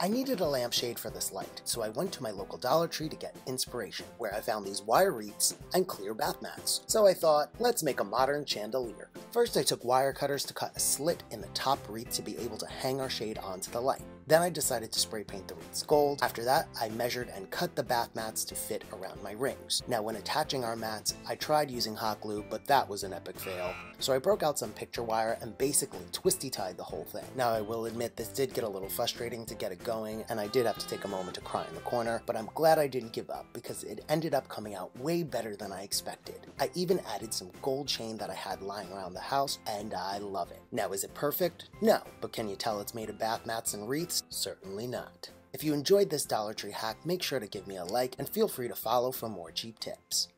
I needed a lampshade for this light, so I went to my local Dollar Tree to get inspiration, where I found these wire wreaths and clear bath mats. So I thought, let's make a modern chandelier. First I took wire cutters to cut a slit in the top wreath to be able to hang our shade onto the light. Then I decided to spray paint the wreaths gold. After that, I measured and cut the bath mats to fit around my rings. Now when attaching our mats, I tried using hot glue, but that was an epic fail. So I broke out some picture wire and basically twisty tied the whole thing. Now I will admit this did get a little frustrating to get it going, and I did have to take a moment to cry in the corner, but I'm glad I didn't give up because it ended up coming out way better than I expected. I even added some gold chain that I had lying around the house, and I love it. Now is it perfect? No, but can you tell it's made of bath mats and wreaths? Certainly not. If you enjoyed this Dollar Tree hack, make sure to give me a like and feel free to follow for more cheap tips.